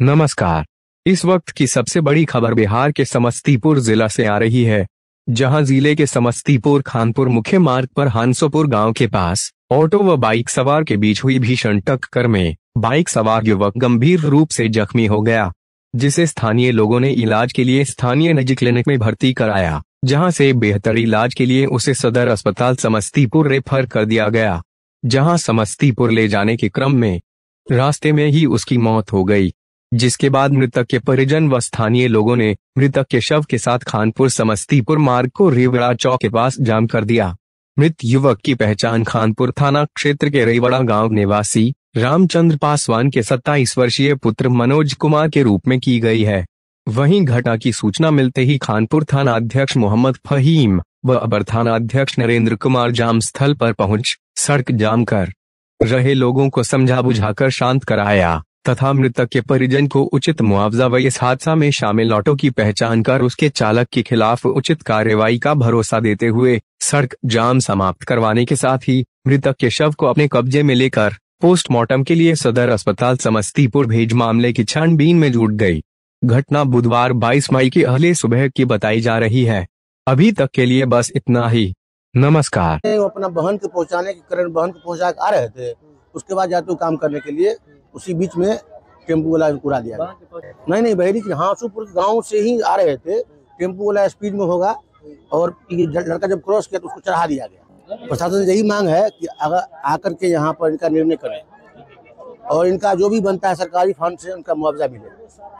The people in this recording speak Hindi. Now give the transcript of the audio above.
नमस्कार। इस वक्त की सबसे बड़ी खबर बिहार के समस्तीपुर जिला से आ रही है, जहाँ ज़िले के समस्तीपुर, खानपुर मुख्य मार्ग पर हांसोपुर गाँव के पास, ऑटो व बाइक सवार के बीच हुई भीषण टक्कर में, बाइक सवार युवक गंभीर रूप से जख्मी हो गया, जिसे स्थानीय लोगों ने इलाज के लिए स्थानीय निजी क्लिनिक में भर्ती कराया। जहाँ से बेहतर इलाज के लिए उसे सदर अस्पताल समस्तीपुर रेफर कर दिया गया, जहाँ समस्तीपुर ले जाने के क्रम में, रास्ते में ही उसकी मौत हो गई, जिसके बाद मृतक के परिजन व स्थानीय लोगों ने मृतक के शव के साथ खानपुर समस्तीपुर मार्ग को रेवड़ा चौक के पास जाम कर दिया। मृत युवक की पहचान खानपुर थाना क्षेत्र के रेवड़ा गाँव निवासी रामचंद्र पासवान के 27 वर्षीय पुत्र मनोज कुमार के रूप में की गई है। वहीं घटना की सूचना मिलते ही खानपुर थाना अध्यक्ष मोहम्मद फहीम व अबर थाना अध्यक्ष नरेंद्र कुमार जाम स्थल पर पहुँच सड़क जाम कर रहे लोगों को समझा बुझाकर शांत कराया तथा मृतक के परिजन को उचित मुआवजा व इस हादसा में शामिल ऑटो की पहचान कर उसके चालक के खिलाफ उचित कार्रवाई का भरोसा देते हुए सड़क जाम समाप्त करवाने के साथ ही मृतक के शव को अपने कब्जे में लेकर पोस्टमार्टम के लिए सदर अस्पताल समस्तीपुर भेज मामले की छानबीन में जुट गई। घटना बुधवार 22 मई की अहले सुबह की बताई जा रही है। अभी तक के लिए बस इतना ही। नमस्कार। अपना बहन को पहुँचाने के कारण बहन को पहुँचा आ रहे थे। उसके बाद जाते काम करने के लिए उसी बीच में टेंपू वाला उड़ा दिया। नहीं नहीं, बहरी की हांसूपुर गाँव से ही आ रहे थे। टेंपू वाला स्पीड में होगा और लड़का जब क्रॉस किया तो उसको चढ़ा दिया गया। प्रशासन से यही मांग है कि अगर आकर के यहाँ पर इनका निर्णय करें। और इनका जो भी बनता है सरकारी फंड से उनका मुआवजा मिले।